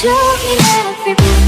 show me every